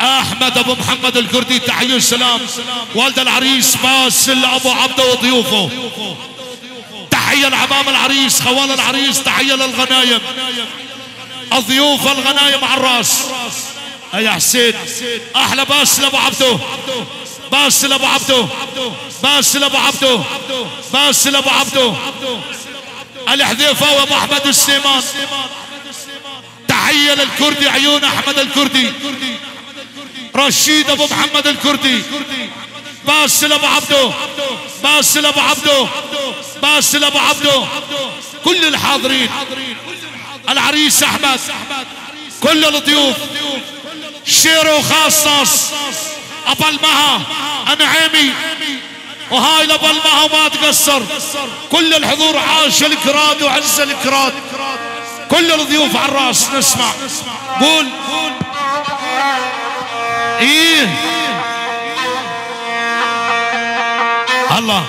أحمد أبو محمد الكردي تحية السلام والد العريس باسل أبو عبده وضيوفه. تحية لعمام العريس خوال العريس تحية للغنايم. الضيوف الغنايم على الرأس. يا حسين. أحلى باسل أبو عبده. باسل أبو عبده. باسل أبو عبده. باسل أبو عبده. الحذيفة وأبو أحمد السيمان. تحية للكردي عيون أحمد الكردي. رشيد أبو محمد الكردي. باسل أبو عبده باسل أبو عبده باسل أبو عبده كل الحاضرين. العريس أحمد. كل الضيوف. شيرو خاصص. ابا المها. انعيمي وهاي لابا المها ما تقصر. كل الحضور عاش الكراد وعز الكراد. كل الضيوف على الرأس. نسمع. قول. إيه الله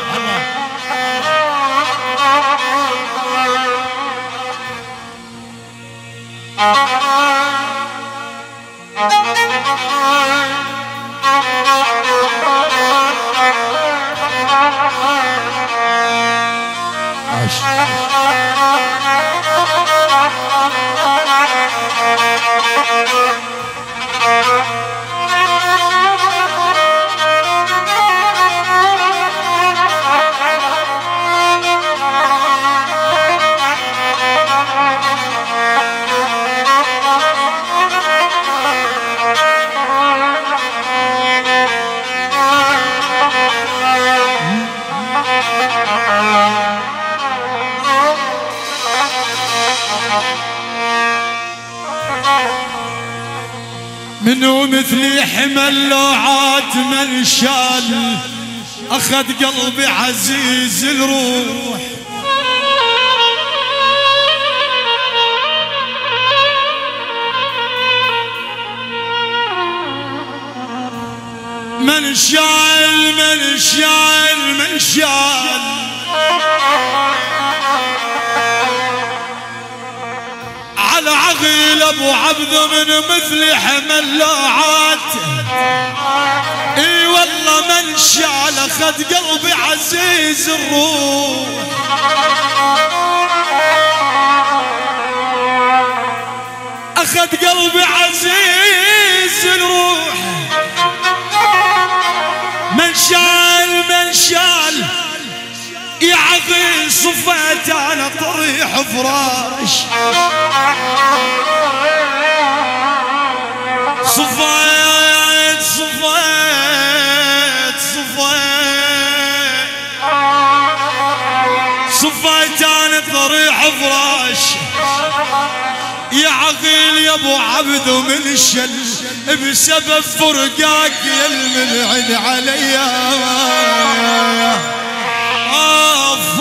منو مثلي حمل لوعات من شال. أخذ قلبي عزيز الروح. من شال من شال من شال. على عقيل أبو عبد من مثل حمل لوعات. إي والله من شال اخذ قلبي عزيز الروح. أخذ قلبي عزيز الروح. من شال من شال. يا عقيل صفيت أنا طريح فراش. صفيت صفيت صفيت أنا فراش. يا عقيل يا أبو عبد ومن الشل بسبب فرقاك يا المنعن عليا آف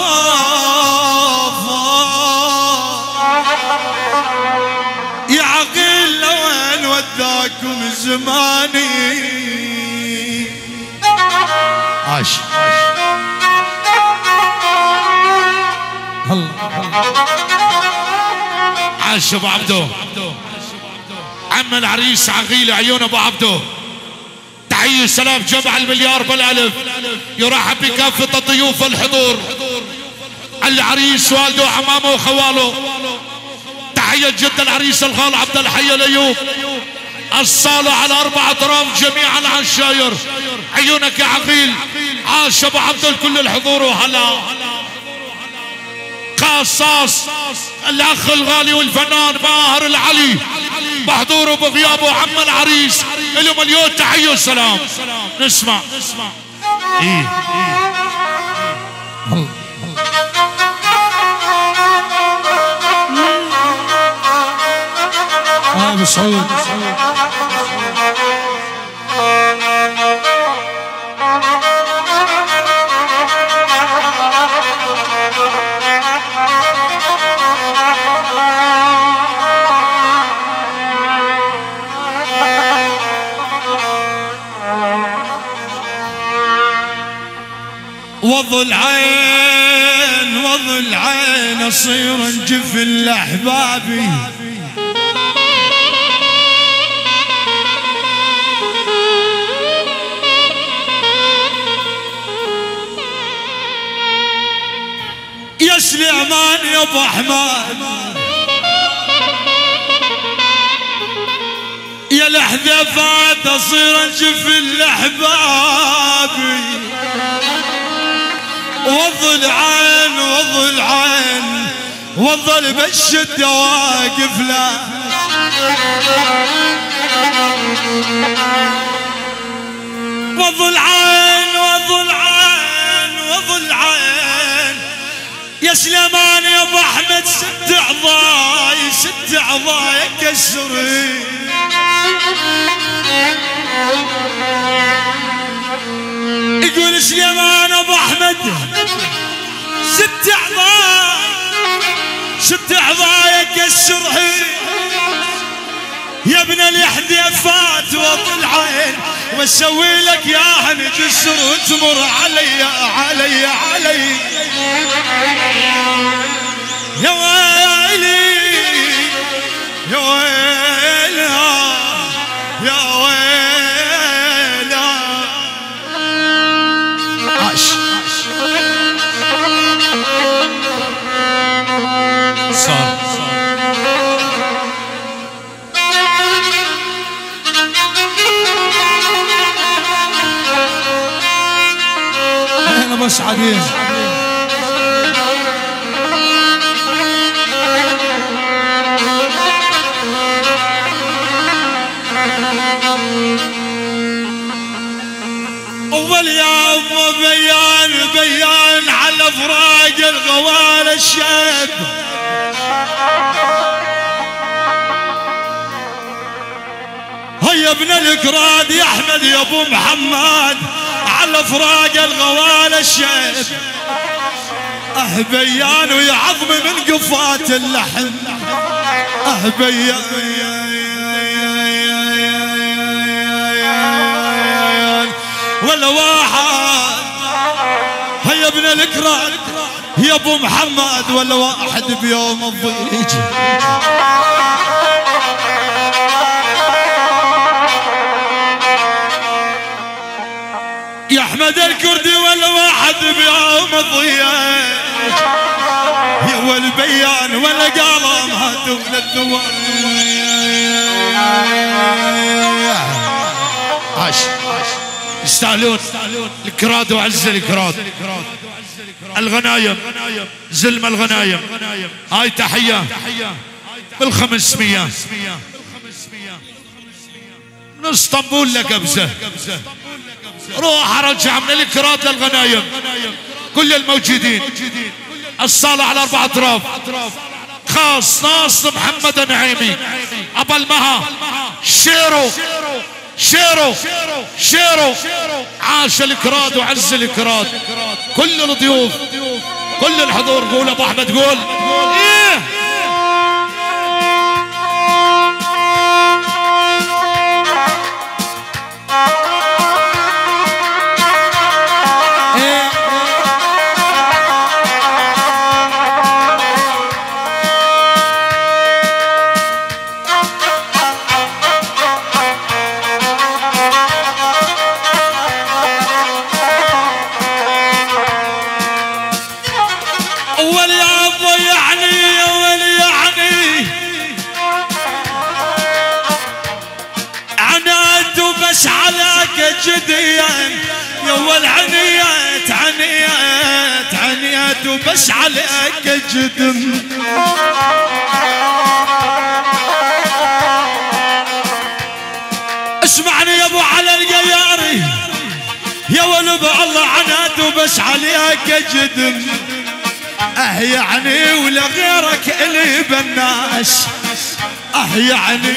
زماني عاش. عاش أبو عبده. عم العريس عقيل عيون أبو عبده. تحية سلام جمع المليار بالألف. يرحب بكافة الضيوف الحضور العريس والده وعمامه وخواله. تحية جد العريس الخال عبد الحي الأيوب. الصالة على أربع أطراف جميع العشاير عيونك يا عقيل. عاش أبو عبد الكل الحضور وهلا. قصاص الأخ الغالي والفنان باهر العلي. بحضوره بغيابه عم العريس. له مليون تحية وسلام. نسمع. إيه. آه ابو سعود وظل عين وظل عين اصير انجفل لاحبابي سليمان يا ابو احمد. يا الحذفات أصير اجف الأحباب. وظل عين وظل عين وظل بالشدة واقف له وظل عين وظل عين يا سليمان يا أبو أحمد ست عضاي ست عضاي كسري. يقول سليمان أبو أحمد ست اعضاء ست اعضاء كسري. يا ابن الحذيفات وطل عين واسوي لك يا جسر وتمر علي علي علي. يا ويلي يا ويلي يا ويلي مسعدين أول يوم بيان بيان على فراق الغوال الشاب. هيا ابن الكراد يا أحمد يا أبو محمد. على فراق الغوال الشاب أه بيان ويا عظمي من قفات اللحم أه بيان. ولا واحد هيا ابن الكراد يا أبو محمد ولا واحد بيوم الضيج. الضياء يا والبيان ولا قلم هاتوا للدوام عاش. يستاهلون الكراد وعز الكراد. الغنايم. زلم الغنايم. هاي تحية. بالخمسمية. من اسطنبول لقبزة روح أرجع من الكراد للغنايم. كل الموجودين. الصالة على أربع أطراف. خاص ناصر محمد نعيمي. ابا المها. شيرو. شيرو. شيرو. عاش الكراد وعز الكراد. كل الضيوف. كل الحضور. قول أبو أحمد قول. وبس عليك جدم اسمعني يا أبو على القياري يا ولد الله عناد وبس عليك جدم أه يعني ولا غيرك اللي بالناس. أه يعني.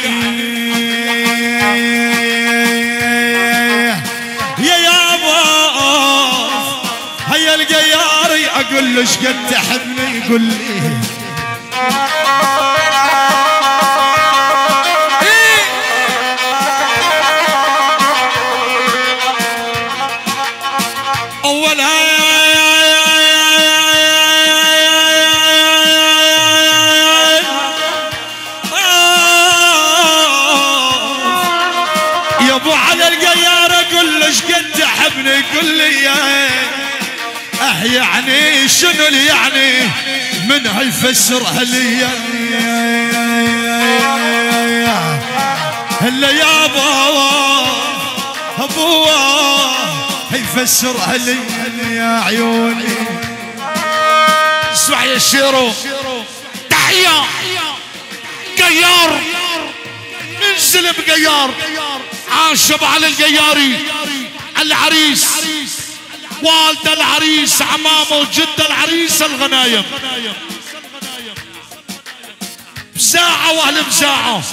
أقول له إيش قد تحبني يقول لي إيه. يا ابو على له إيش قد تحبني لي يا آه يعني شنو اللي يعني؟ من هيفسرها لي الا يا أبو ابو هيفسرها لي يا عيوني. اسمع يا شيرو. تحية. قيار. من زلم قيار عاشب على القياري. العريس. والد العريس عمامه جد العريس الغنايم. بساعة وأهل بساعة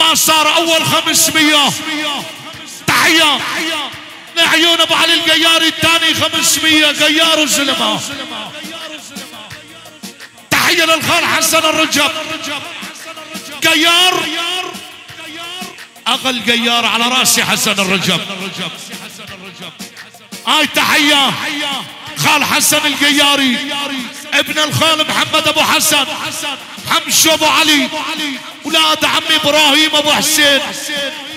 ما صار أول خمسمية تحية. لعيون أبو علي القياري الثاني خمسمية قيار وزلمة. تحية للخال حسن الرجب. قيار. أقل قيار على راسي حسن الرجب. هاي تحية. خال حسن القياري. ابن الخال محمد ابو حسن. حمشو ابو علي. ولاد عمي إبراهيم ابو حسين.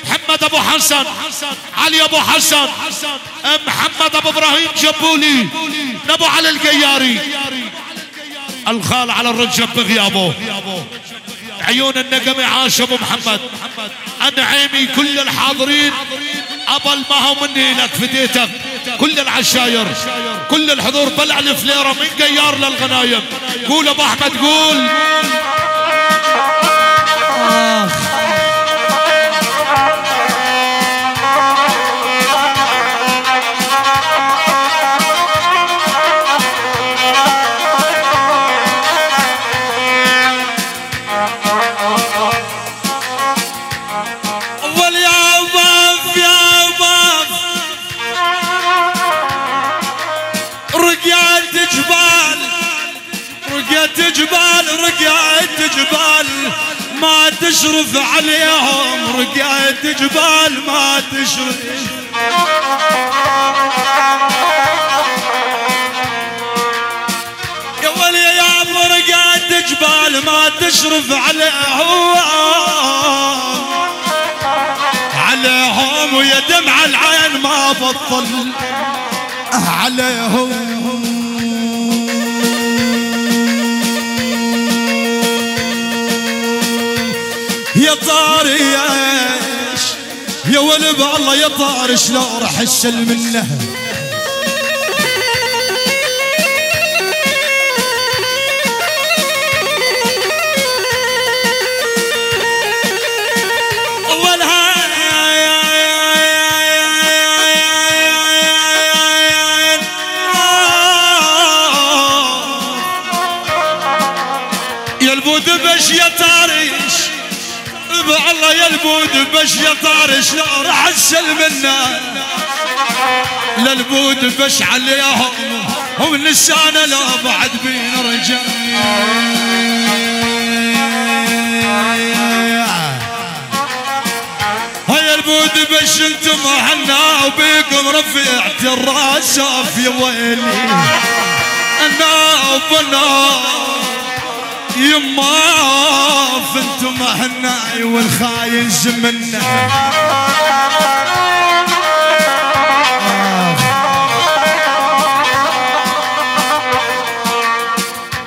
محمد ابو حسن. علي ابو حسن. محمد ابو إبراهيم جبولي. نبو علي القياري. الخال على الرجب بغيابه. عيون النقم عاش أبو محمد. انعيمي كل الحاضرين أبل ما هو مني لك فديتك كل العشاير كل الحضور بلع الفليره من قيار للغنايم. قول أبو أحمد قول. اول جبال ما تشرف عليهم رقيت جبال ما تشرف. يا ولي يا رقيت جبال ما تشرف عليهم. عليهم ويا دمع العين ما بطل. عليهم. ولد الله يا طارش لو راح الشل منه. يا البود بش يا طارش. بالله يا البود بش يا طارش لا راح أسل منا للبود بش عليهم هم لسانه لا بعد بين رجال. هيا البود بش أنتم حنا وبيكم رفعت الراس يا ويلي. أنا وبنا. يما فانتم هناي والخاين زمنا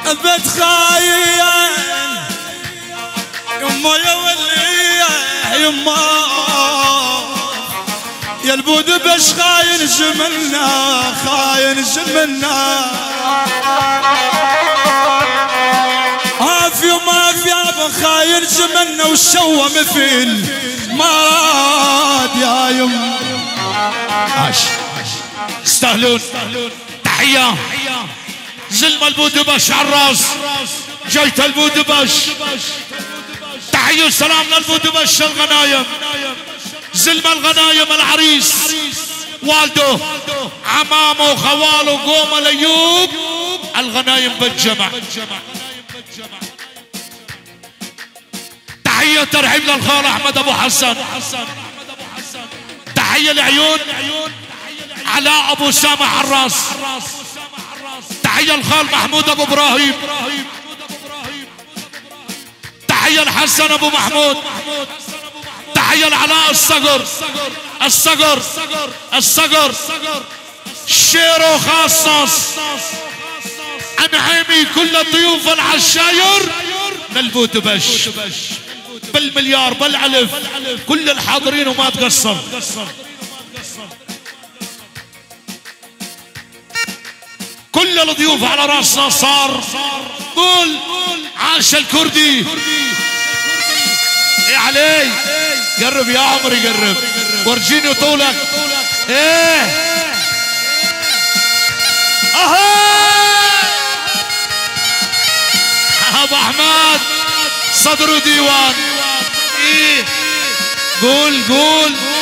أبد خاين. يما يا ولي يما. يا البود بش خاين زمنا خاين زمنا وسوى مثل مراد يا يم عاش. استاهلون تحية. زلمة البودبش على الراس. جيت البودبش تحية وسلام للبودبش الغنايم. زلمة الغنايم العريس. والده. عمامه خواله قوم الأيوب. الغنايم بالجمع. تحية ترحيب للخال أحمد أبو حسن. تحية لعيون علاء أبو سامح الراس تحية الخال محمود أبو إبراهيم. تحية الحسن أبو محمود. تحية العلاء الصقر. الصقر. الصقر. شيرو خاصص. عن عيمي كل الضيوف العشاير. ملبوت بش. بالمليار بالألف. كل الحاضرين وما تقصر كل الضيوف على راسنا صار قول عاش الكردي. إيه علي؟ قرب يا عمري قرب. ورجيني طولك. إيه؟ أها! أبو أحمد صدر ديوان goal goal, goal.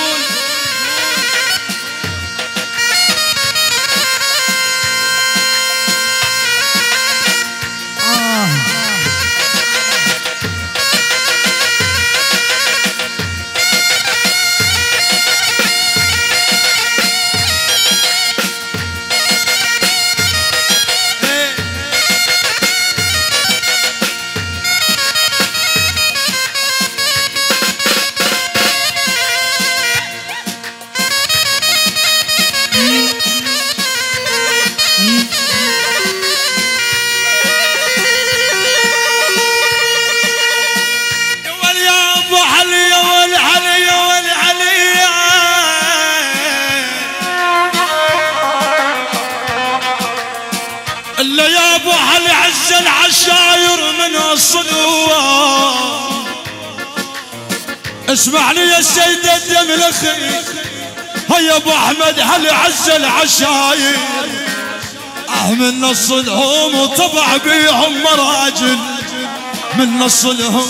من نصلهم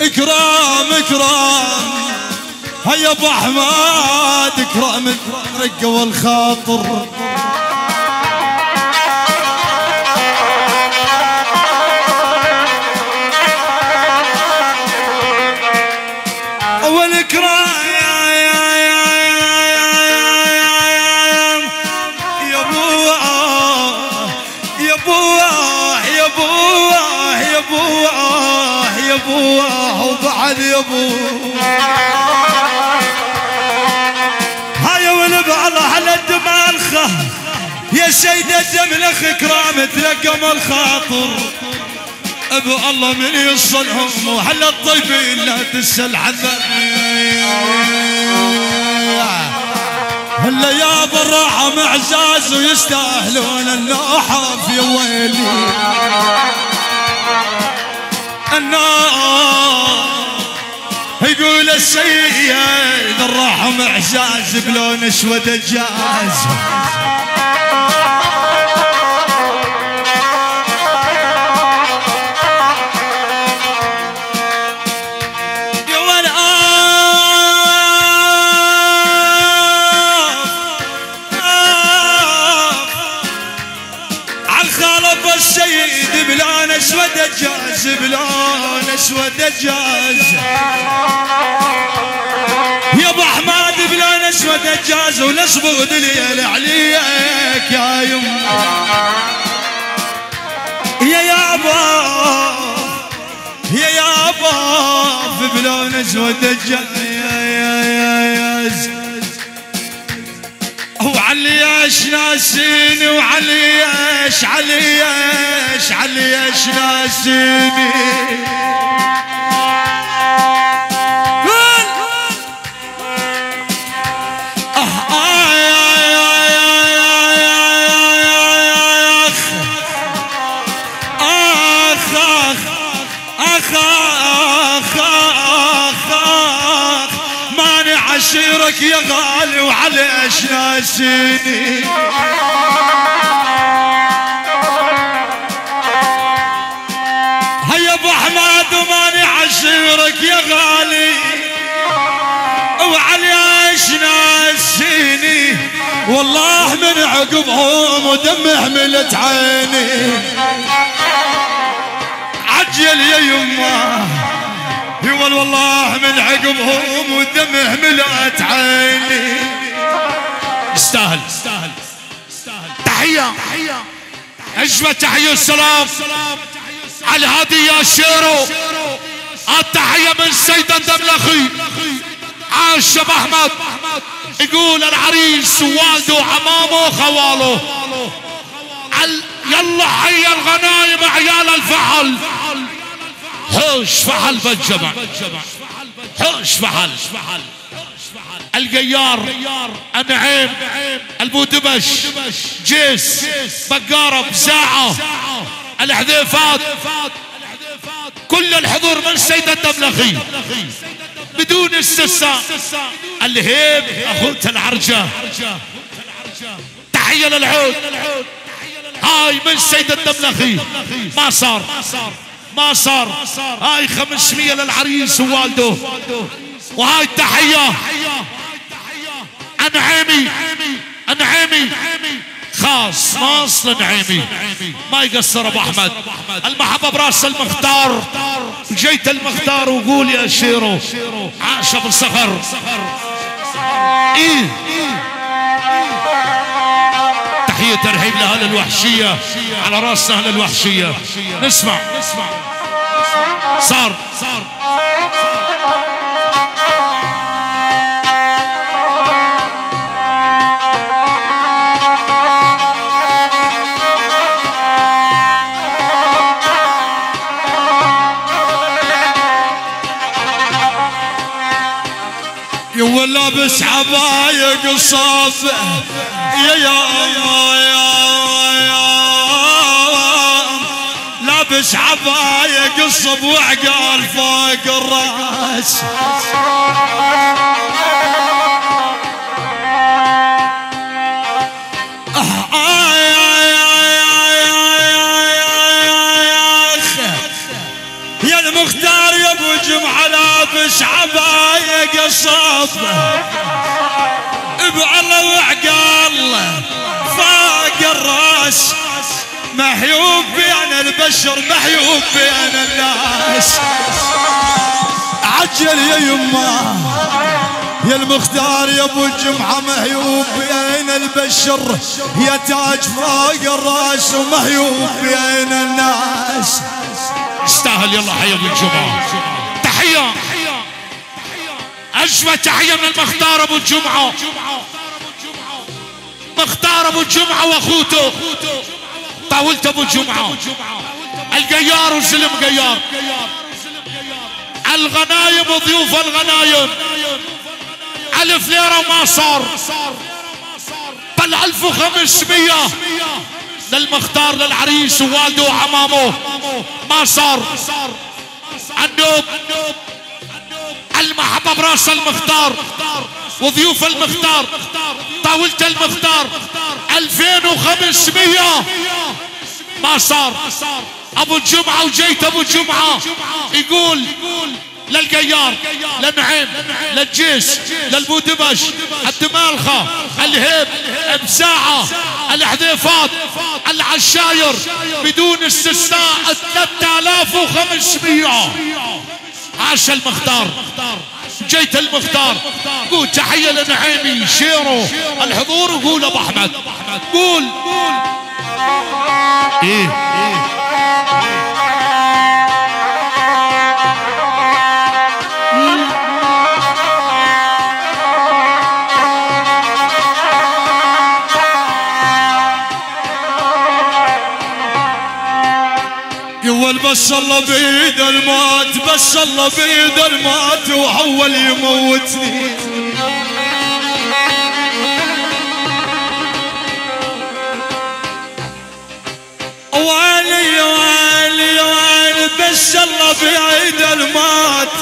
إكرام إكرام. هيا أبو أحمد إكرام الرقه والخاطر الدملخ كرامة لكم الخاطر. ابو الله من يصلهم وهلا الطيبين لا تسأل عذاب هلا يا بالراحة معزاز ويستاهلون النوحة في ويلي. النار يقول السيد الراحة معزاز بلون اسود الجاز أسود الجاز بلون أسود الجاز يا أبو أحمد بلون أسود الجاز والاسود الليل عليك يا يما يا يابا يا يابا بلون أسود الجاز عليش ناسيني وعلي عليش علي علي ناسيني؟ هيا وماني عشيرك يا غالي. والله من عقبهم ودم حملت عيني عجل يا يما يقول والله من عقبهم ودم حملت عيني يستاهل تحية. أجمل تحية السلام على الهادي يا شيرو. التحية من سيد الدملخي. عاش أحمد. يقول العريس ووالده وعمامه وخواله. عل... يلا حي الغنايم عيال الفحل. حوش فحل بالجمع حوش فحل. القيار النعيم البودبش جيس بقارة بساعة الحذيفات. كل الحضور من سيد الدملخي بدون استثناء الهيب اخوة العرجة. تحية للعود. هاي من سيد الدملخي. ما صار ما صار. هاي 500 للعريس ووالده. وهاي التحية. انعيمي انعيمي خاص. ناص لنعيمي ما يقصر أبو أحمد. المحبة براس المختار. جيت المختار وقول يا شيرو. عاش أبو الصخر إيه. تحية ترحيب لأهل الوحشية. على رأس أهل الوحشية. نسمع. صار صار. لابس عباية قصاب يا يا يا لابس عباية قصب وعقال فوق الراس. قصب بعلى وعقال فوق الراس. محيوب بين البشر محيوب بين الناس. عجل يا يما يا المختار يا ابو الجمعة مهيوب بين البشر. يا تاج فوق الراس ومهيوب بين الناس. استاهل يلا حي ابو الجمعة. تحية. أجمل تحية من المختار أبو الجمعة. مختار أبو الجمعة وأخوته. طاولت أبو الجمعة. القيار والزلم قيار. الغنايم وضيوف الغنايم. ألف ليرة ما صار. بل ألف وخمسمية. للمختار للعريس ووالده وعمامه. ما صار. النوب. المحبة براس المختار وضيوف المختار طاولة المختار 2500 ما صار؟ أبو الجمعة وجيت أبو الجمعة. يقول للقيار للنعيم للجيش للبودبش الدمالخة الهيب بساعة الحذيفات العشاير بدون استثناء 3500 عاش المختار. جيت المختار. قول تحية لنعيمي شيرو. الحضور وقول أبو أحمد. قول. إيه إيه. بس الله بيد الموت بس الله بيد الموت اللي يموتني. ويلي ويلي ويلي بس الله بيد الموت.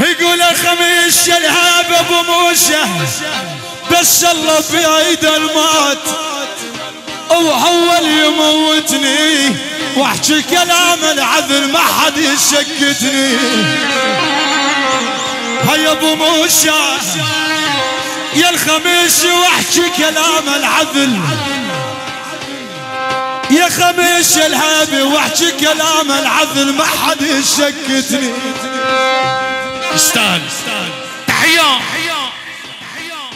يقول خميس الهاب أبو موسى بس الله بيد الموت. وهو اللي يموتني. واحكي كلام العذل ما حد يسكتني هيا أبو موسى يا الخميس واحكي كلام العذل يا خميس الهابي واحكي كلام العذل ما حد يسكتني استاهل تحية.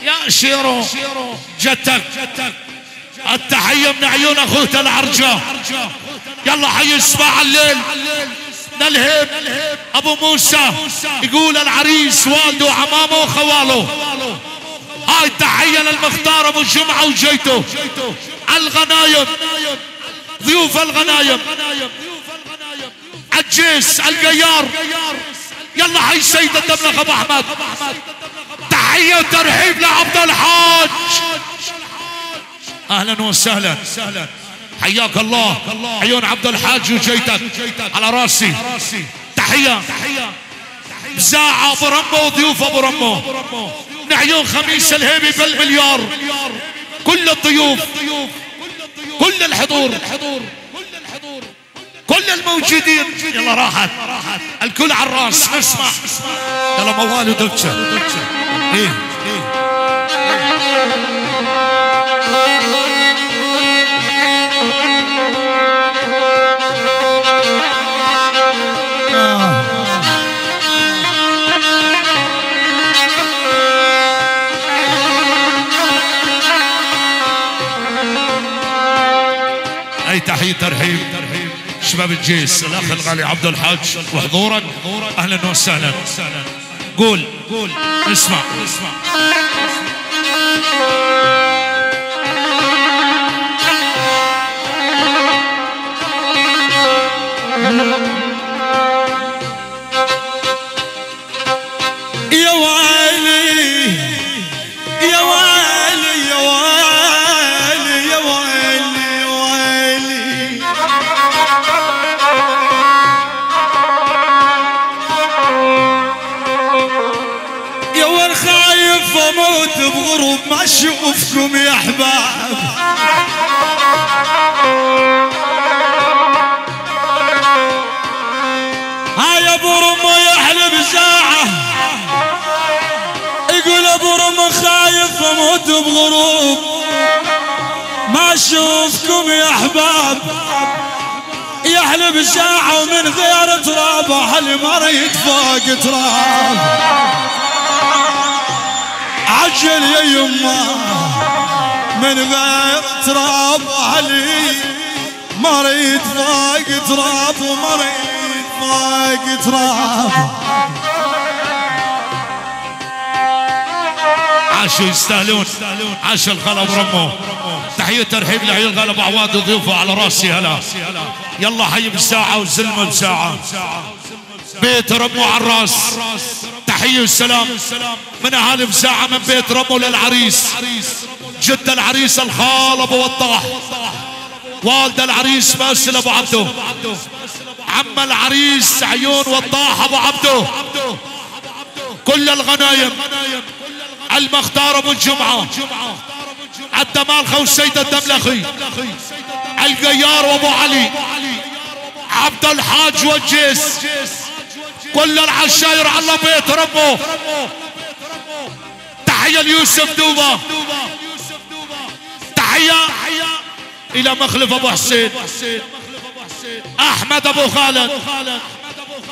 يا شيرو جتك. التحية من عيون اخوته العرجة يلا حي اسمع الليل. للهيب أبو موسى يقول العريس والده وعمامه وخواله. هاي تحية للمختار أبو الجمعة وجيته. الغنايم. ضيوف الغنايم. الجيس القيار. يلا حي سيد الدملخ أبو أحمد. تحية وترحيب لعبد الحاج. أهلا وسهلا. حياك الله. عيون عبد الحاج وجيتك. على راسي. تحية. بزاعة أبو رمو وضيوف أبو رمو. نعيون خميس الهيبي بالمليار. كل الضيوف. كل الحضور. كل الموجودين. يلا راحت. الكل على الراس. اسمع. يلا موالي ودكتشة إيه. اي تحية ترحيب. شباب الجيش الأخ الغالي عبد الحاج وحضورك. أهلا وسهلا. قول قول اسمع اسمع. اشوفكم يا أحباب. هاي أبو رمو يحلب ساعه يقول أبو رمو خايف أموت بغروب. ما أشوفكم يا أحباب. يحلب ساعة ومن غير تراب أهل مريض فوق تراب. عجل يا يما من غير تراب أهلي مريض فوق تراب ومريض فوق تراب. عاشوا يستاهلون عاش الغلا برمو تحية ترحيب لعيون غلا عواد وضيوفه على راسي هلا. يلا حي بساعة وزلمة بساعة. بيت رمو على الراس. تحية والسلام من أهالي بساعة من بيت رمو للعريس. جد العريس الخال أبو وضاح والد العريس ماسل أبو عبده. عم العريس عيون وضاح أبو عبده. كل الغنايم. المختار أبو الجمعة. الدمال خو السيد الدملخي القيار وأبو علي. عبد الحاج والجيس. كل العشاير على بيت ربه. تحية ليوسف دوبة. تحية إلى مخلف أبو حسين. أحمد أبو خالد.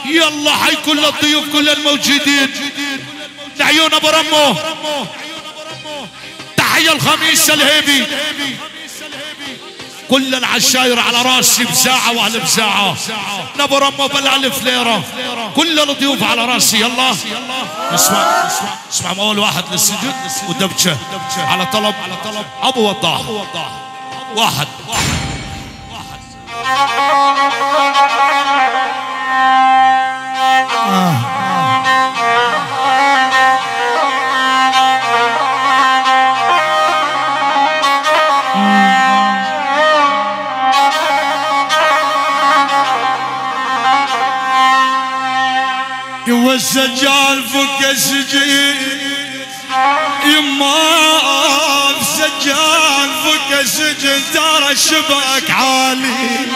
يلا حي كل الضيوف كل الموجودين. لعيون أبو رمو. تحية الخميس الهيبي. كل العشاير على راسي بساعة وأهل بساعة نبو رمو بالألف ليرة. كل الضيوف على راسي يلا. اسمع اسمع مول واحد للسجن ودبشة على طلب أبو وضاح. واحد. والسجال فك السجين. يما سجال فك السجن ترى الشباك عالي.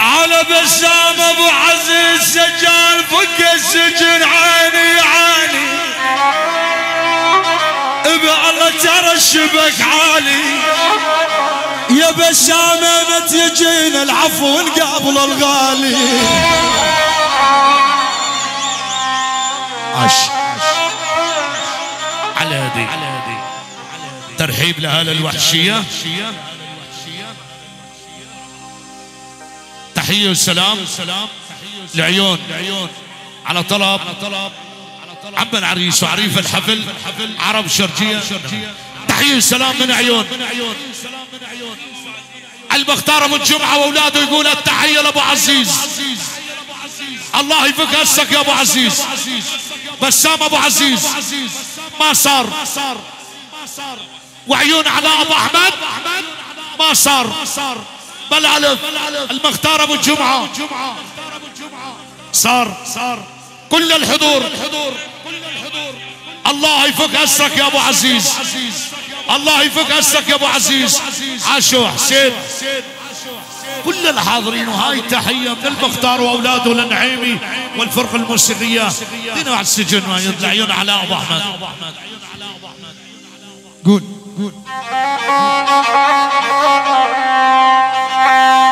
على بسام أبو عزيز سجال فك السجن عيني عيني بالله ترى الشبك عالي. يا بسامة ما تجينا العفو نقابل الغالي. عش. على هدي ترحيب لأهل الوحشية. تحية وسلام لعيون. على طلب. عم العريس وعريف الحفل. عرب شرجية. تحية وسلام من عيون. المختار أبو الجمعة وأولاده يقول التحية لأبو عزيز. الله يفك هسك يا أبو عزيز. بسام أبو عزيز. ما صار. وعيون على أبو أحمد. ما صار. بل ألف. المختار أبو الجمعة. صار. صار كل الحضور. الله يفك اسرك يا أبو عزيز. الله يفك اسرك يا أبو عزيز. عاشو حسين. كل الحاضرين وهاي تحية من المختار وأولاده للنعيمي والفرقة الموسيقية. دينا على السجن ما يطلع عيون على أبو أحمد. قول يا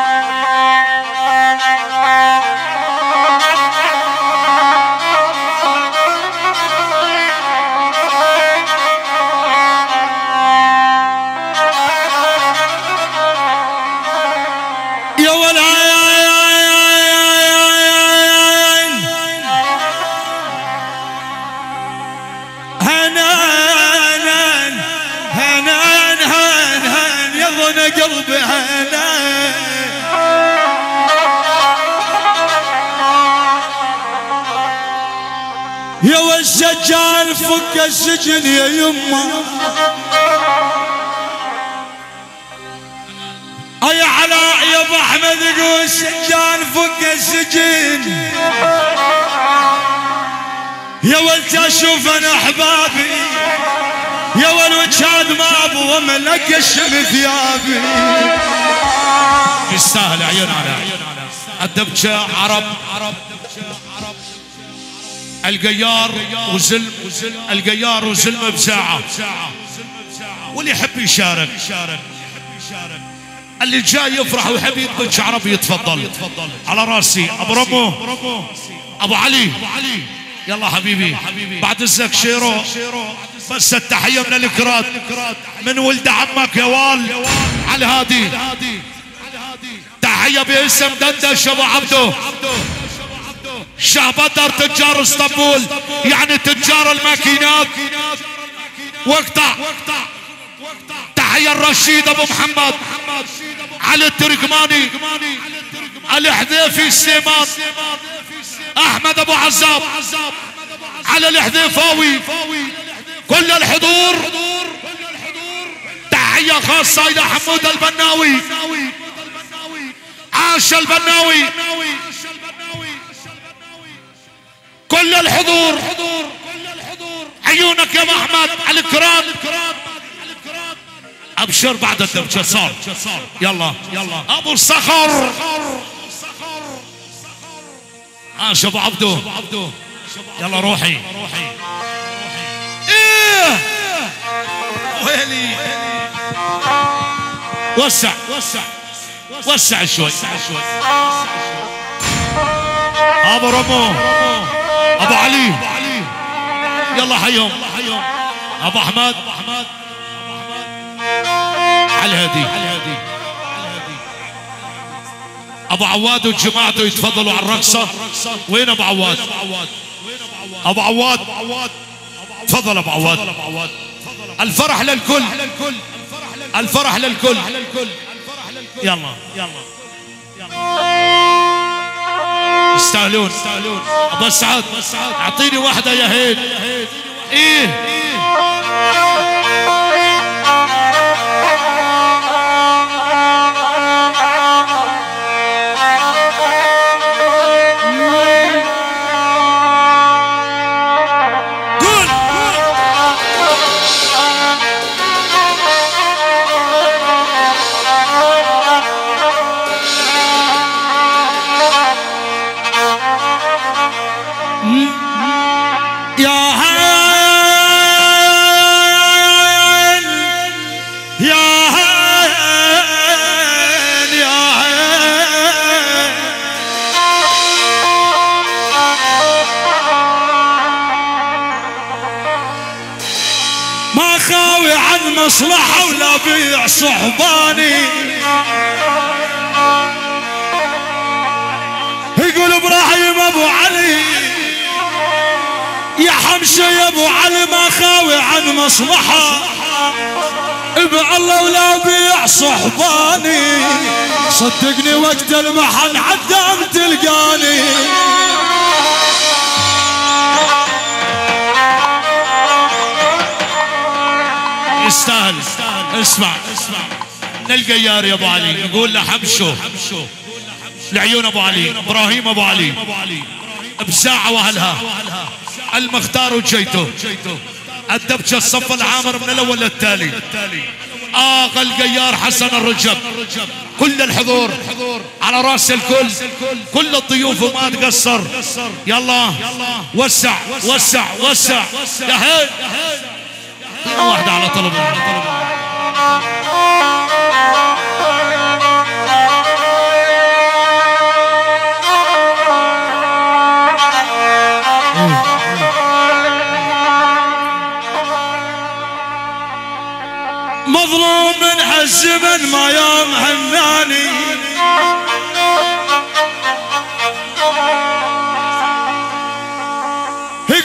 يا والسجان فك السجن يا يما. يا علاء يا أبو أحمد يقول سجان فك السجن. يا ولد أشوف أنا أحبابي. يا ولد كان ما أبو ملك الشم ثيابي. يستاهل عيون على الدبشة عرب. القيار وزلم القيار وزلمه بساعة واللي يحب يشارك. اللي جاي يفرح ويحب يطبخ عربي يتفضل على راسي. أبو رمو أبو علي. يلا حبيبي. بعد الزك شيرو. بس التحية من الكرات. من ولد عمك يا وال على الهادي تحية باسم دندش ابو عبده. شهبدر تجار اسطنبول يعني تجار الماكينات. واقطع تحية الرشيد أبو محمد علي التركماني الحذيفي سليمان أحمد أبو عزاب على الحذيفاوي كل الحضور تحية خاصة إلى حمود البناوي عاش البناوي. كل الحضور. عيونك يا أحمد على الكرام أبشر بعد الدبشه صار؟ يلا يلا. أبو الصخر. عاش أبو عبدو؟ يلا روحي. إيه. ويلي وسع وسع وسع شوي. أبو رمو أبو علي. يلا حيهم. أبو أحمد. على الهادي أبو عواد وجماعته يتفضلوا على الرقصة. وين أبو عواد؟ أبو عواد. تفضل أبو عواد. الفرح للكل. الفرح للكل. يلا يلا. يستاهلون ابو سعد أعطيني واحدة يا هيد. إيه؟ صحباني. يقول إبراهيم أبو علي يا حمشة يا أبو علي ما خاوي عن مصلحة. ابع الله ولا بيع صحباني. صدقني وقت المحن عدام تلقاني. يستاهل. اسمع. القيار يا ابو علي يقول له لعيون ابو علي إبراهيم ابو علي بساعة واهلها المختار وجيته الدبشة الصف العامر من الأول للتالي اغا القيار حسن الرجب كل الحضور على راس الكل كل الضيوف وما تقصر يلا وسع وسع وسع يا هي واحدة على طلب مظلوم من هالزمن ما يوم هناني.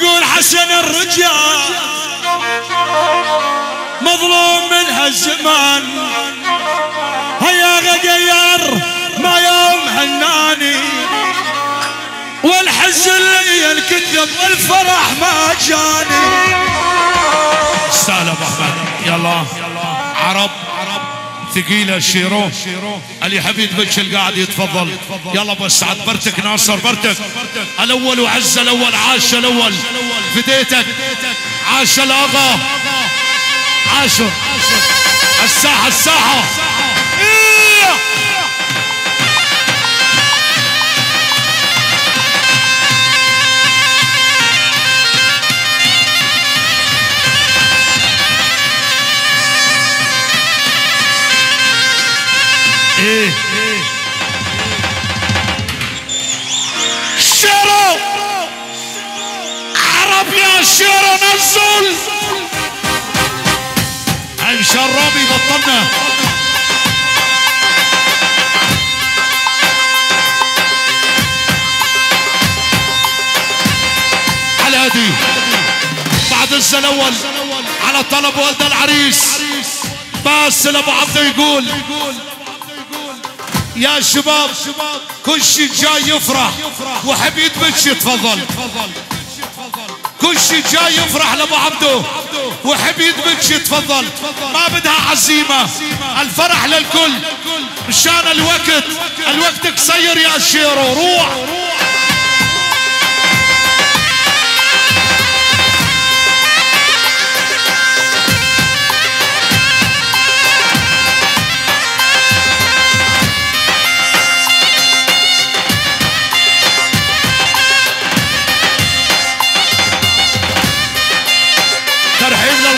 يقول حسن الرجال مظلوم من هالزمان والحزن لي الكذب والفرح ما جاني. استاهل ابو أحمد. يلا. عرب. ثقيلة شيرو اللي يحب يتبش القاعد يتفضل. يلا أبو سعد برتك ناصر برتك. الأول وعز الأول عاش الأول. فديتك. عاش الأغا. عاشر. الساحة الساحة. إيه شيرو عرب يا شيرو نزل مشربي بطلنا على بعد على طلب والد العريس باسل ابو عبده يقول يا شباب كل شيء جاي يفرح وحب يتبش يتفضل. كل شيء جاي يفرح لأبو عبده وحب يتبش يتفضل. ما بدها عزيمة الفرح للكل. مشان الوقت الوقت قصير يا شيرو روح.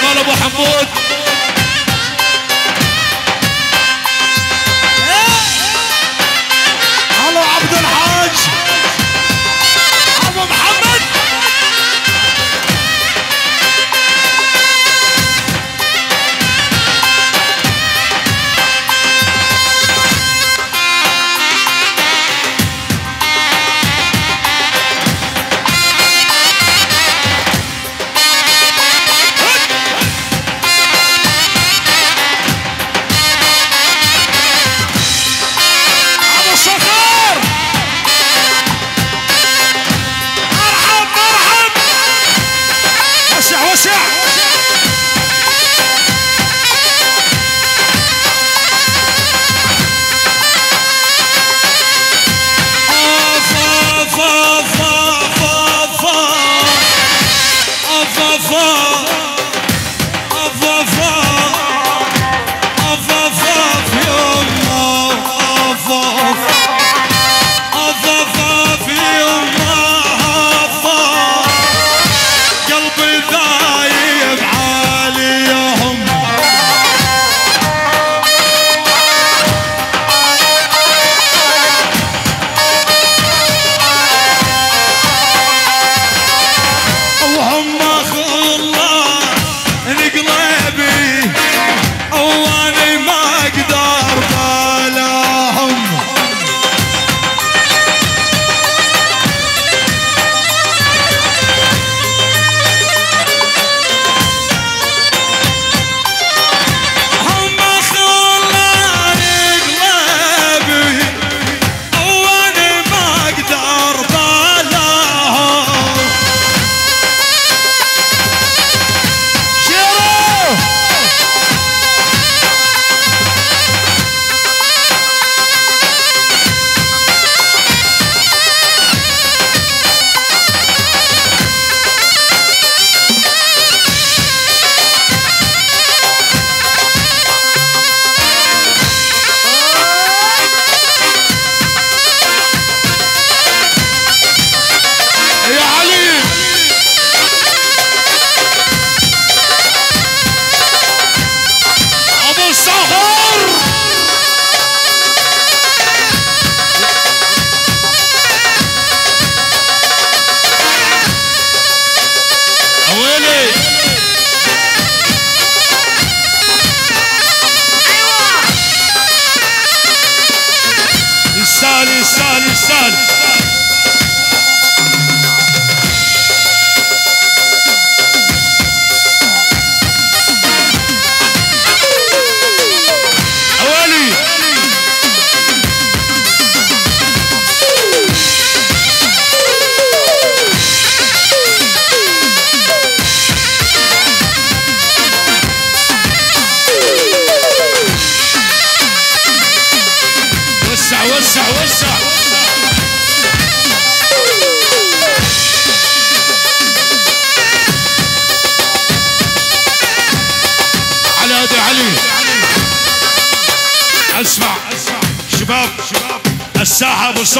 للغالب أبو حمود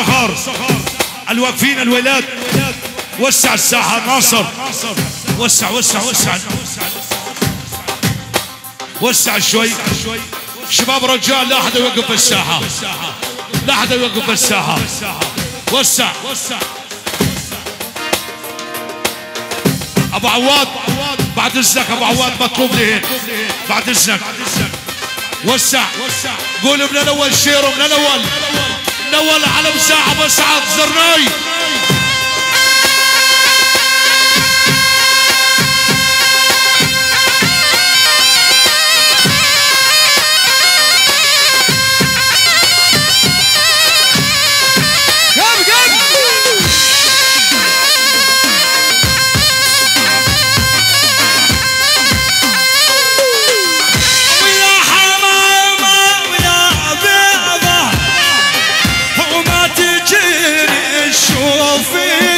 الصخر الواقفين الولاد. وسع الساحة ناصر. وسع وسع وسع. وسع شوي. شباب رجال لا أحد يوقف بالساحة لا أحد يوقف بالساحة وسع. أبو عواد بعد إذنك أبو عواد مطلوب لي بعد إذنك. وسع. قول من الأول شيرو من الأول. الأول على مساحة مسعد زرناي. Show of it.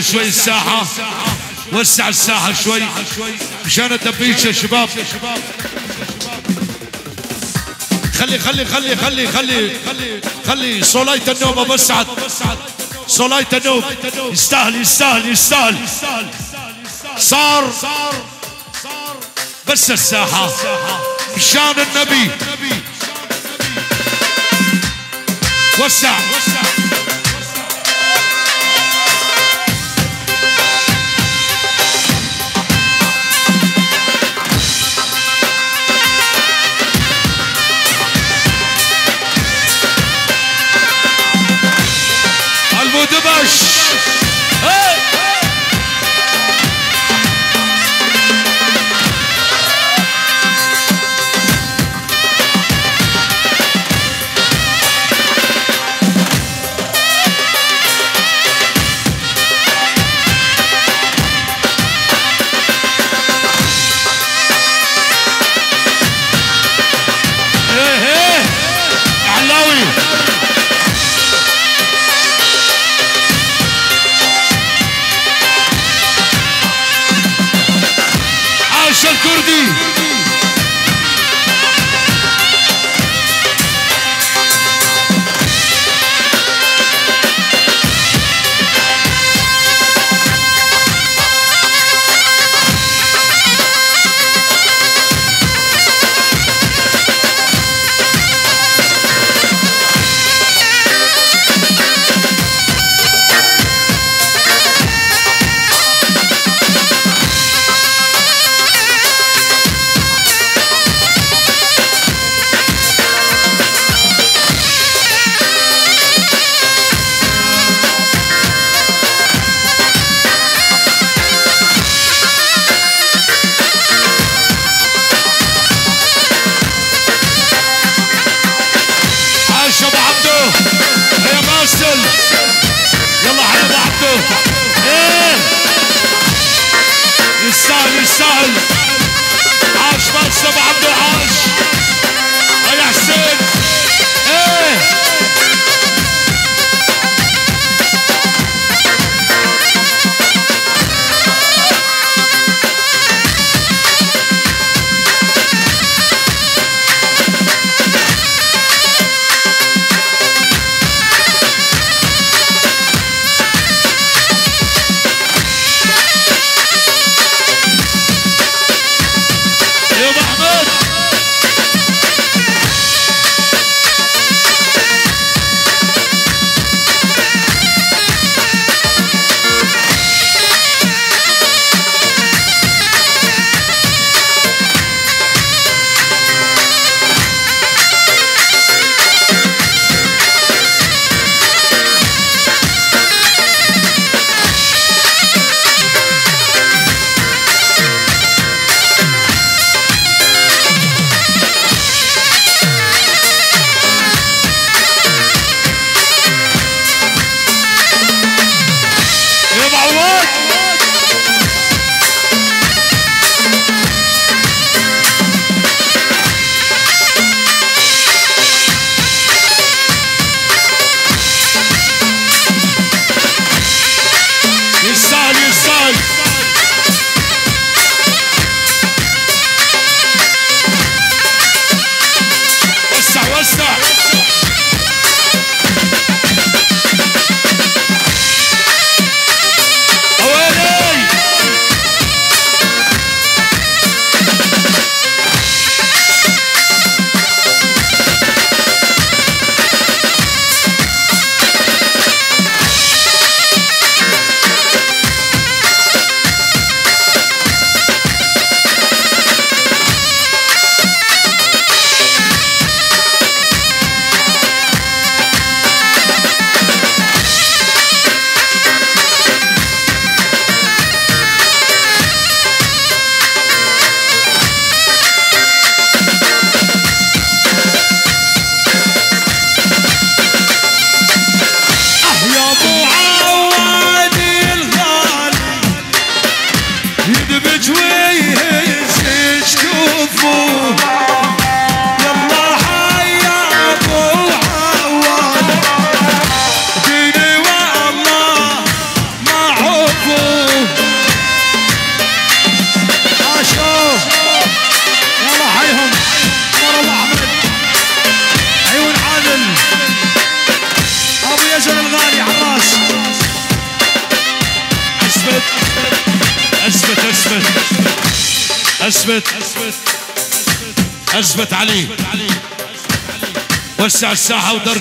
وسع شوي الساحة. وسع الساحة شوي. مشان الدبيش يا شباب. خلي خلي خلي خلي خلي خلي صولاية النوم أبو سعد. صولاية النوم. يستاهل يستاهل يستاهل. صار. بس الساحة. مشان النبي. وسع.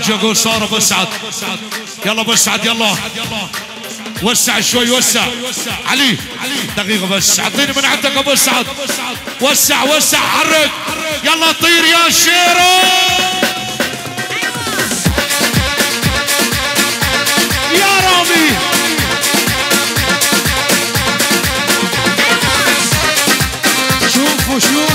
يقول صار بسعد يلا بسعد يلا. وسع شوي وسع. علي دقيقة بس. أعطيني من عندك أبو سعد. وسع وسع حرك. يلا طير يا شيرو. يا رامي. شوفوا شوفوا.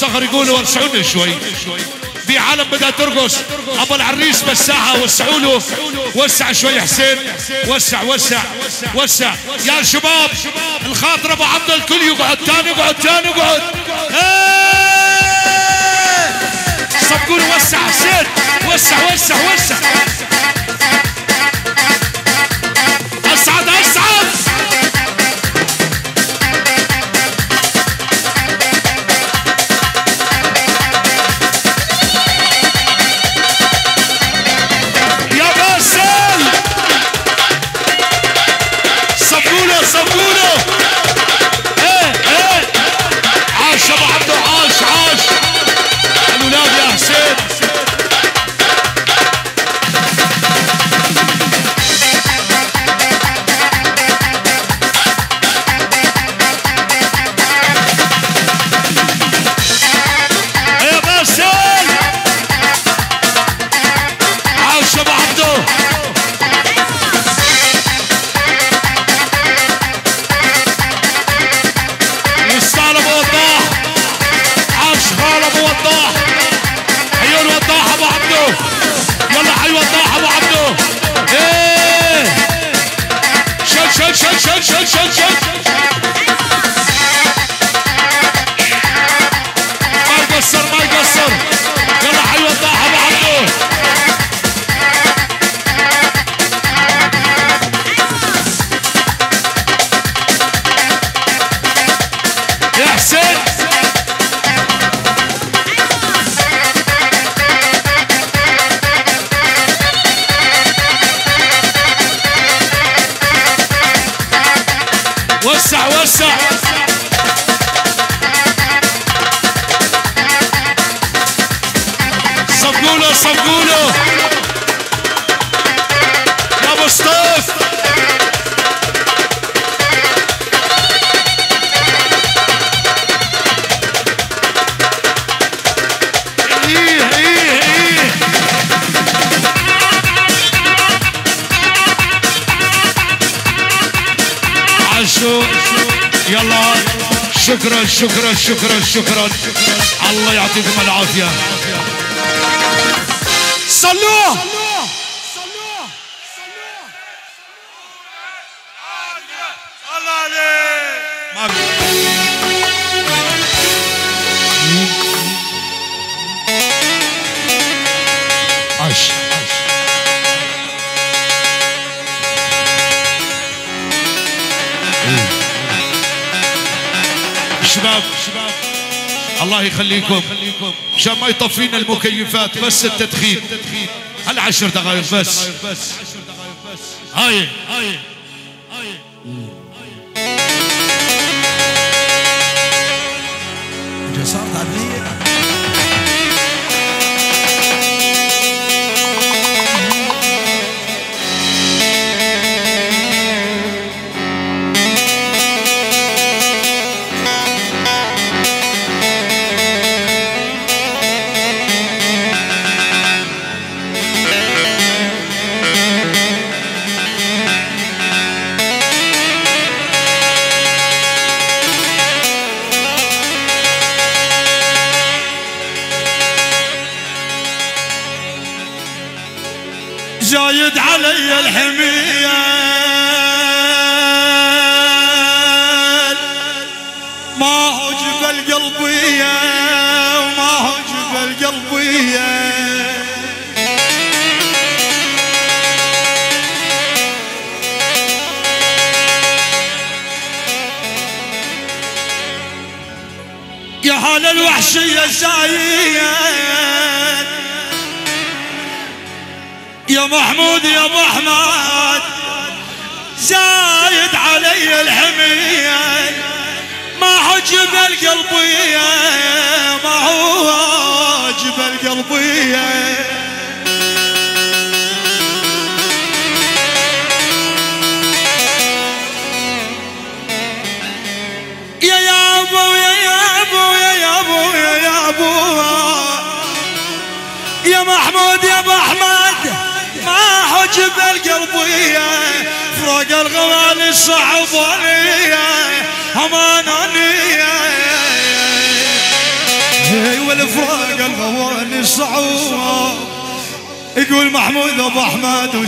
صغر يقولوا وسعوني شوي. في عالم بدأ ترقص. أبو العريس بساحة وسعوا له وسع شوي حسين. وسع وسع وسع. يا شباب الخاطر أبو عبد الكل يقعد. تاني يقعد تاني يقعد. إيه! صبقوني وسع حسين. وسع وسع وسع. شكرا يطفينا المكيفات بس التدخين. العشر دقائق بس. هاي.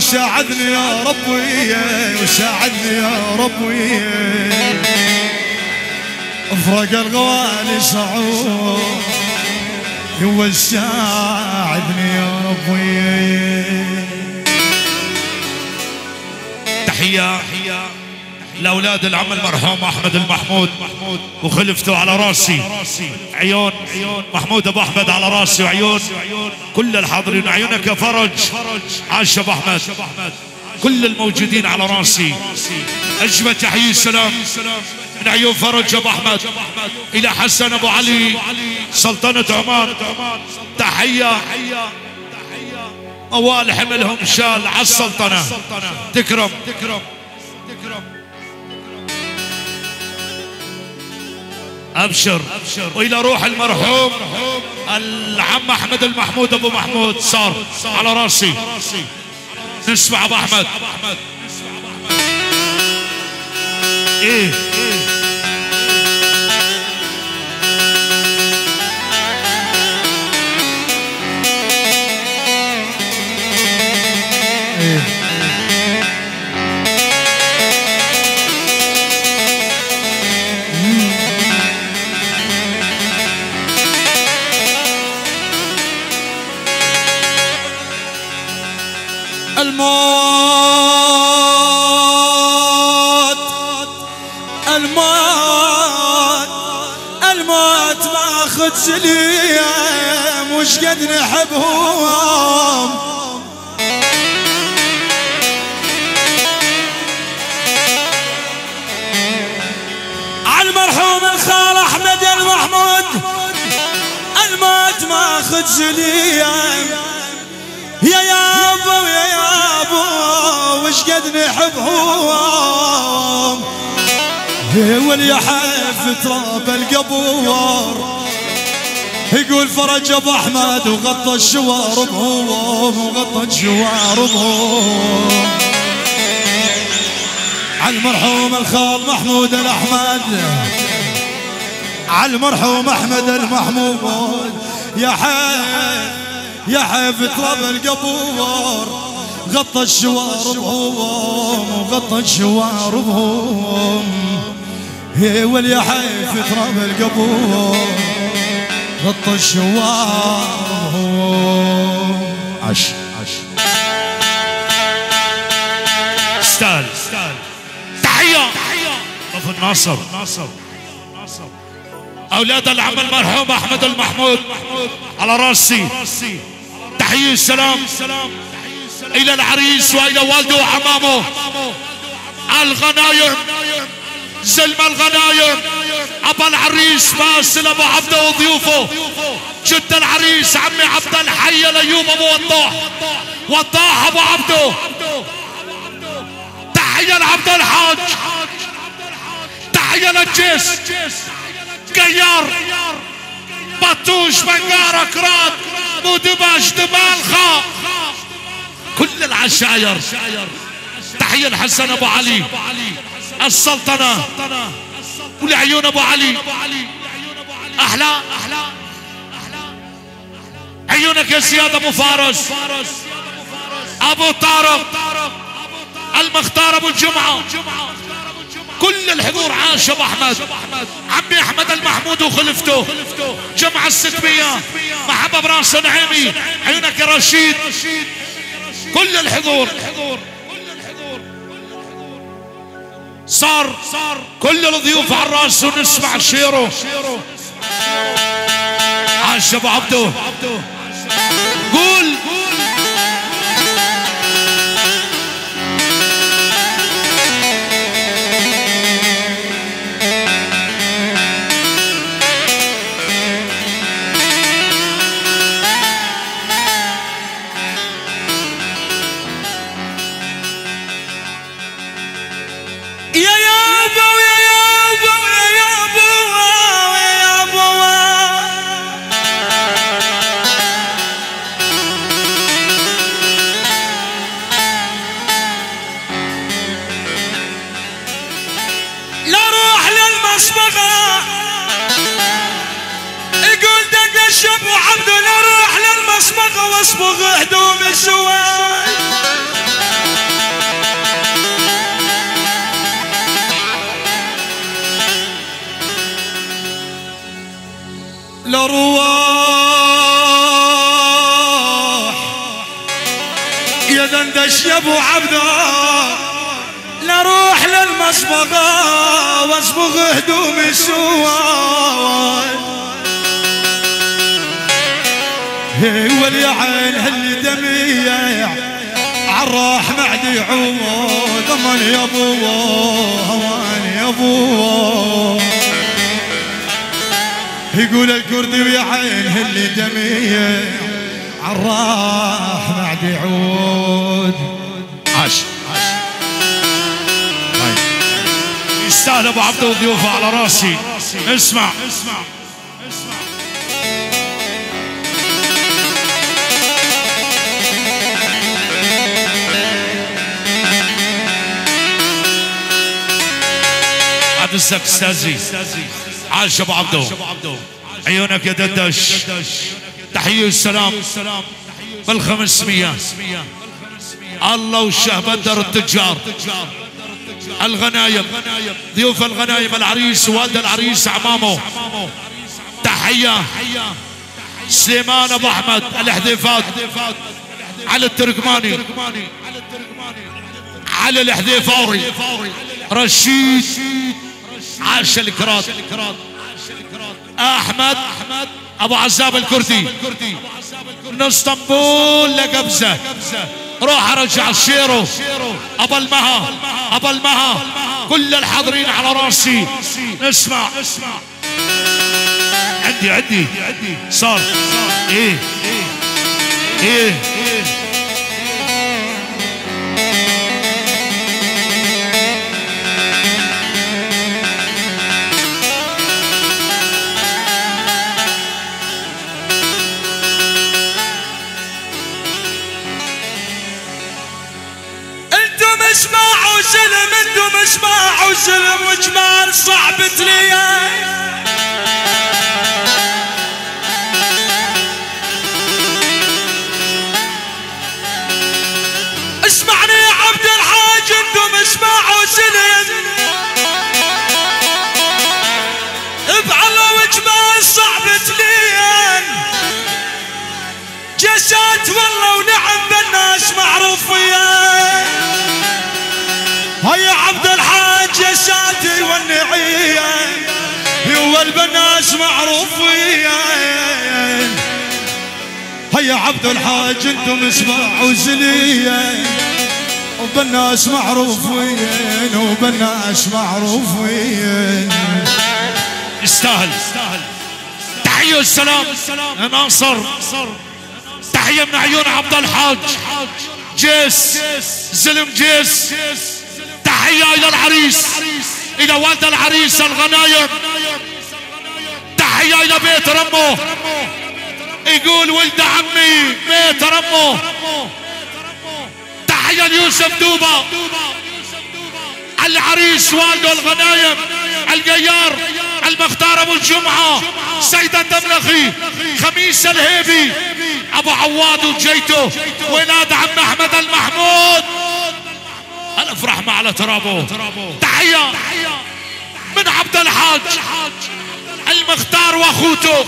وساعدني يا ربي وساعدني يا ربي. أفرق الغوالي صعود هو ساعدني يا ربي. تحية. لأولاد العم المرحوم أحمد المحمود. وخلفته على راسي. عيون. محمود أبو أحمد على راسي وعيون. كل الحاضرين عيونك فرج. عاش أبو أحمد. كل الموجودين على راسي. أجمل تحية السلام من عيون فرج أبو أحمد. إلى حسن أبو علي. سلطنة عمان. تحية. موال حملهم شال على السلطنة. تكرم. تكرم أبشر. وإلى روح المرحوم. العم أحمد المحمود أبو محمود صار على رأسي. نسمع أبو أحمد. إيه. الموت. الموت. الموت ماخذ سليم وش قد نحبهم. المرحوم الخال أحمد المحمود. الموت ماخذ سليم. يا يابا يا يابا وش قد نحبهم؟ واللي حيف تراب القبور. يقول فرج أبو أحمد وغطى الشوارب وغطى الشوارب على المرحوم الخال محمود الأحمد. على المرحوم أحمد المحمود. يا حي يا حيف تراب القبور. غطى الشواربهم وغطى الشواربهم هي واليا حيف تراب القبور غطى الشواربهم عش عش. ستال. تحية. ضف الناصر. أولاد العم المرحوم أحمد المحمود. على راسي. تحية السلام إلى العريس وإلى والده وعمامه الغنايم. زلم الغنايم. أبا العريس باسل أبو عبده وضيوفه. جد العريس عمي عبد الحي الأيوب أبو وضاح وضاح أبو عبده. تحية لعبد الحاج. تحية للجيش. قيار. بطوش بنقارة كرات. ودبش دبالخا كل العشاير. تحية لحسن أبو علي. السلطنة. ولعيون أبو علي. أحلى. عيونك يا سياد أبو فارس. أبو طارق. المختار أبو الجمعة. كل الحضور عاش أبو أحمد. عمي أحمد المحمود وخلفته. جمع الستمية محبة براس نعيمي عيونك يا رشيد. كل الحضور. صار كل الضيوف على الرأس ونسمع شيره. عاش أبو عبده. قول. واصبغ هدوم السواد لرواح يا دندش يا أبو عبده لروح للمصبغة واصبغ هدوم السواد واليا عين هل دمية عراح معدي عود أمان يا أبو هوان يا أبو. يقول الكردي ويا عين هل دمية عراح معدي عود عاش. يستاهل أبو عبده وضيوفه على راسي. اسمع. عبد السك استاذي عاش أبو عبده. عيونك يا ددش تحية السلام بالخمسمية. الله والشه بدر التجار. الغنايم. ضيوف الغنايم العريس والد العريس عمامه. تحية. سليمان أبو أحمد الحذيفات. على التركماني. على الحذيفاوري رشيد. عاش الكرات. أحمد أبو عزاب الكردي. من اسطنبول لقبزة. روح أرجع الشيرو. ابا المها. ابا المها. كل الحاضرين على راسي. اسمع عندي عندي. صار. إيه. إيه. أنتم اسمعوا سلم وجمال صعب تليان اسمعني يا عبد الحاج أنتم بعلى وجمال جسات والله ونعم بالناس معروفين هيا والنعيم. هو البناس معروفين هيا عبد الحاج أنتم اسمعوا زليا وبالناس معروفين وبالناس معروفين يستاهل. تحية والسلام. يا ناصر. تحية من عيون عبد الحاج. جيس زلم جيس. تحية إلى العريس إلى والد العريس الغنايم تحية إلى بيت رمه يقول ولد عمي بيت رمه تحية ليوسف دوبة العريس والده الغنايم القيار المختار أبو الجمعة. سيد الدملخي. خميس الهيبي. أبو عواد وجيته ولاد عم أحمد المحمود. الافرح مع على ترابه تحية من عبد الحاج المختار واخوته.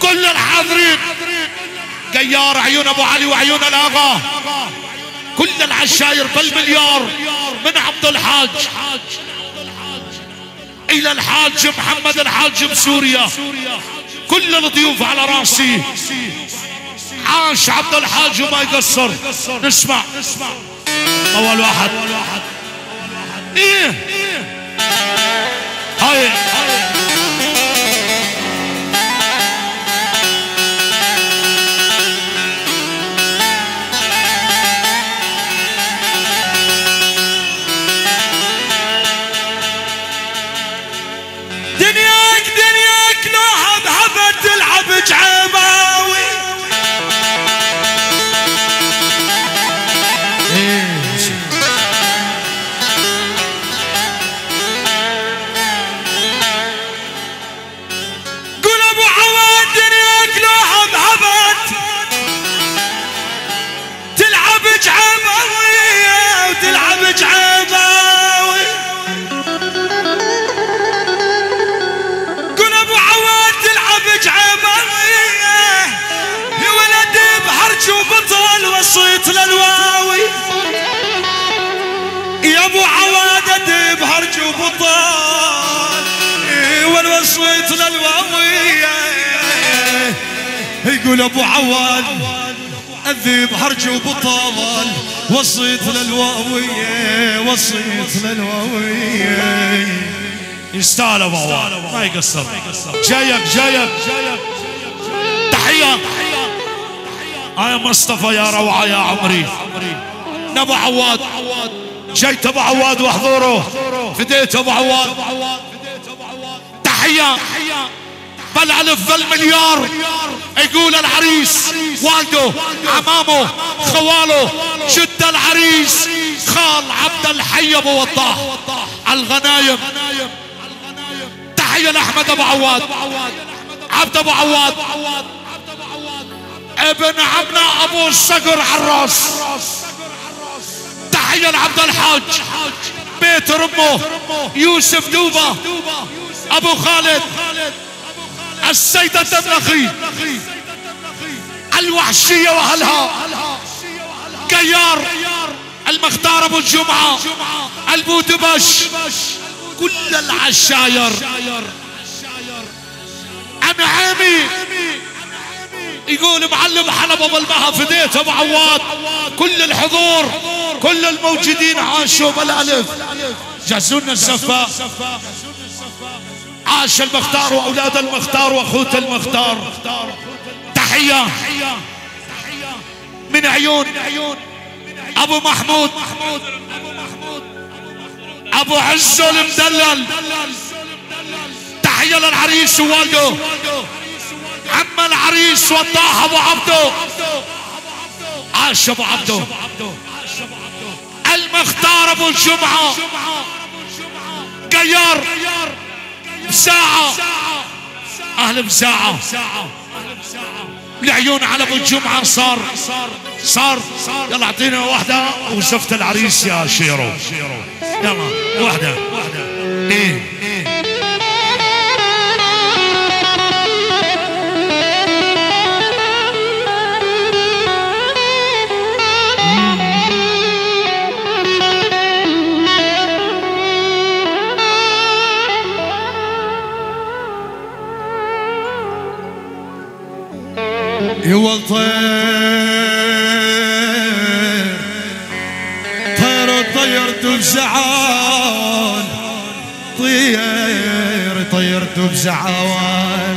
كل الحاضرين. قيار عيون أبو علي وعيون الآغا. كل العشاير بالمليار من عبد الحاج. إلى الحاج محمد الحاج بسوريا. كل الضيوف على راسي. عاش عبد الحاج وما يقصر. نسمع. اول واحد إيه. هاي. مثل الواوي يا ابو عوادد بهرج وبطال إيه، والوصيت للواوي إيه، يقول ابو عواد الذيب هرج وبطال وصيت للواوي إيه، وصيت للواوي يستاهل ابو عواد ما يقصر. جايك جايك. تحية. يا مصطفى يا روعة يا عمري نبو عواد. جيت ابو عواد واحضره فديت ابو عواد. تحية بل الف بالمليار يقول العريس والده عمامه خواله شد العريس خال عبد الحي ابو وضاح الغنايم تحية لاحمد ابو عواد. عبد ابو عواد. ابن عمنا ابو الصقر عراس. تحية لعبد الحاج. بيت رمه يوسف دوبة ابو خالد. السيدة الدملخي الوحشية وأهلها. قيار المختار أبو الجمعة. البودبش كل العشاير. أنعامي. يقول معلم حلب أبو المها فديت ابو عواد. كل الحضور كل الموجودين عاشوا بالألف. جهزوا لنا الزفه عاش المختار وأولاد المختار واخوة المختار. تحية من عيون أبو محمود. أبو عزو المدلل. تحية للعريس ووالده عم العريس وضاح أبو عبده. عاش أبو عبده. المختار أبو الجمعة. قيار. بساعة. أهل بساعة. العيون على أبو الجمعة صار. صار. يلا أعطينا واحدة. وزفت العريس يا شيرو. يلا واحدة. إيه هو الطير طير طيرت بزعان طير طيرت بزعوان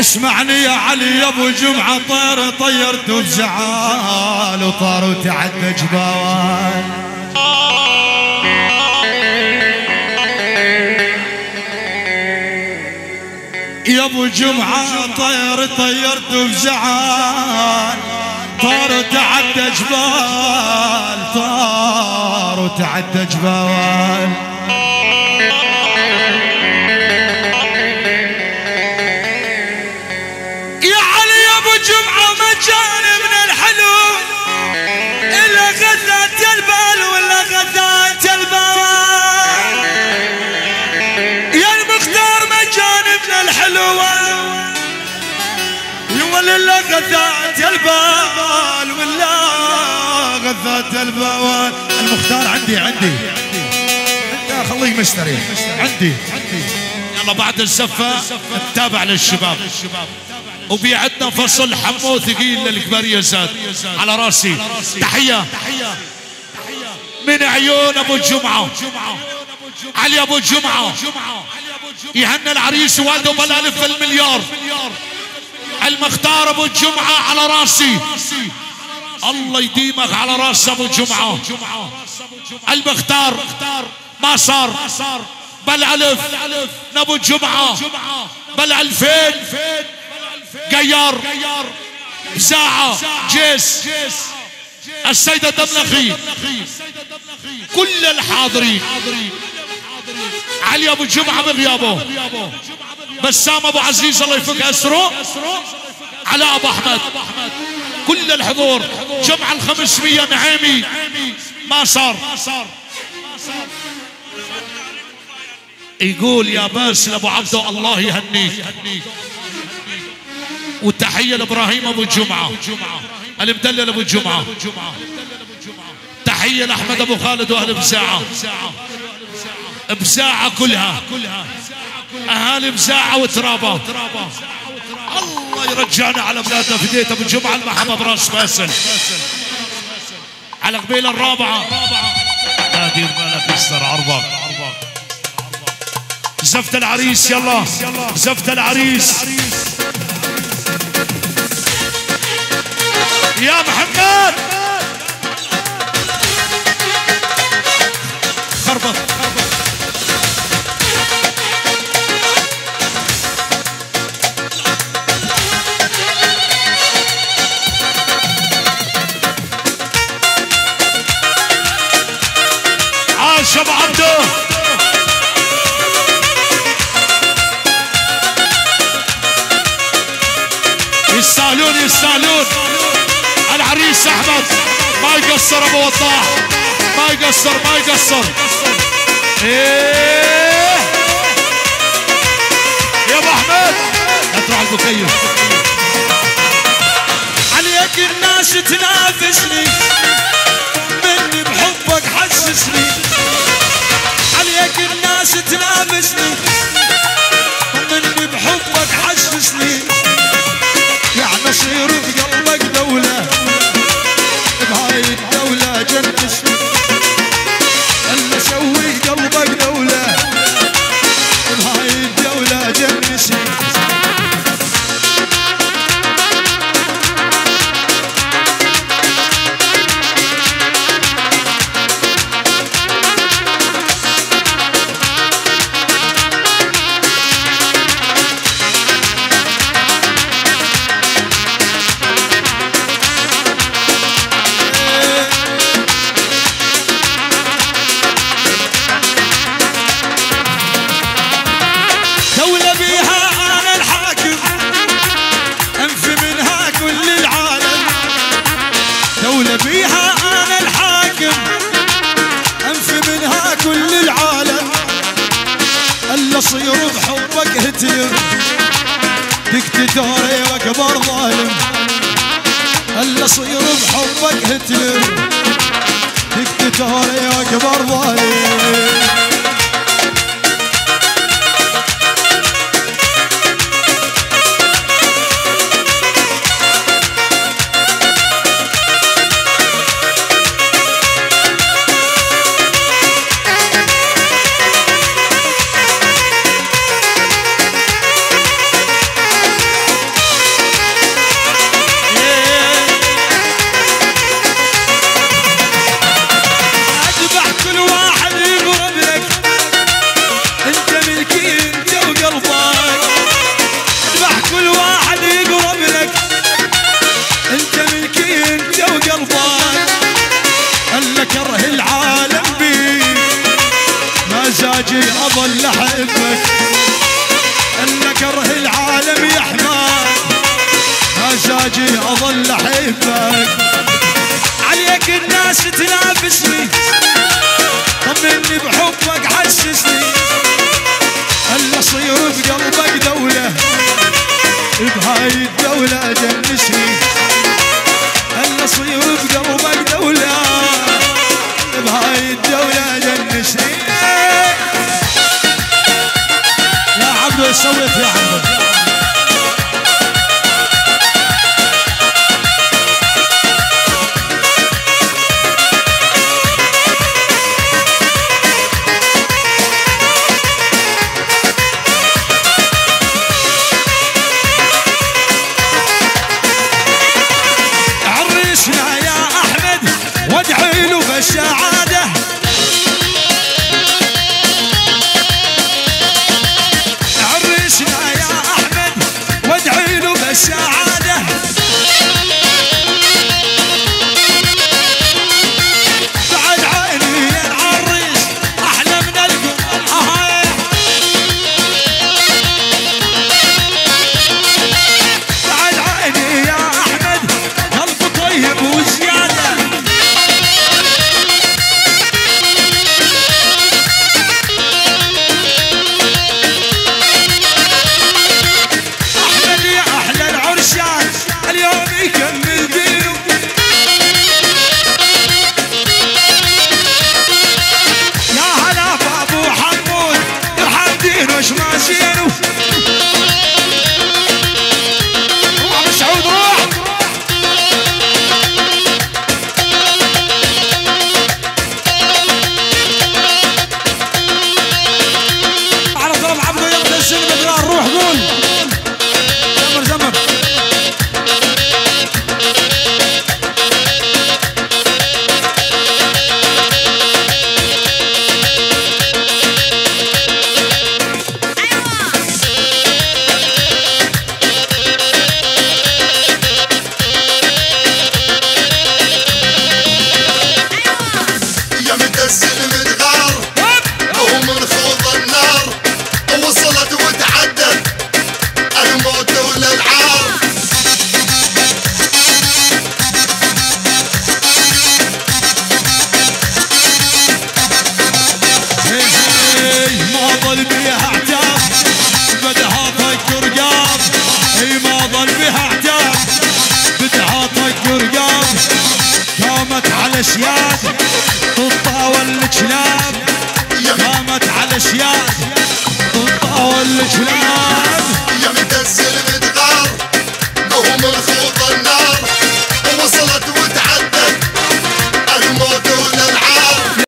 اسمعني يا علي يا ابو جمعة طير طيرت بزعال وطار وتعدى جبال يا أبو جمعة طير طيرت بزعال طار وتعدى جبال طار وتعدى جبال. غذات البال ولا غذات البال المختار عندي عندي. لا خليه مستريح عندي. يلا بعد الزفة نتابع للشباب. وبيعدنا فصل حمو ثقيل للكبارية زاد. على راسي. تحية. من عيون أبو الجمعة. علي أبو الجمعة. يهنى العريس والده بالالف المليار. المختار ابو الجمعة على راسي. الله يديمك على راس ابو الجمعة. المختار ما صار. بل ألف. نبو الجمعة. بل ألفين. قيار. ساعة جيس. السيدة دملخي. كل الحاضرين. علي ابو الجمعة بغيابه بسام ابو عزيز الله يفك أسره علاء أبو أحمد. كل الحضور جمع الخمسمية نعيمي. يقول يا بس لابو عبده الله يهنيك وتحية لإبراهيم أبو الجمعه المدلل أبو الجمعه تحية لأحمد أبو خالد وأهل بزاعة. بزاعة كلها. أهالي بزاعة وترابة. الله يرجعنا على بلادنا فديت ابو الجمعه المحبة براس باسل. على قبيلة الرابعة. لا دير بالك يستر عرضك زفت العريس يلا. زفت العريس. يا محمد! يستاهلون يستاهلون العريس أحمد. ما يقصر أبو وضاح ما يقصر ما يقصر. إيه. يا ابو أحمد. لا تروح المكيف عليك الناس تنافسني.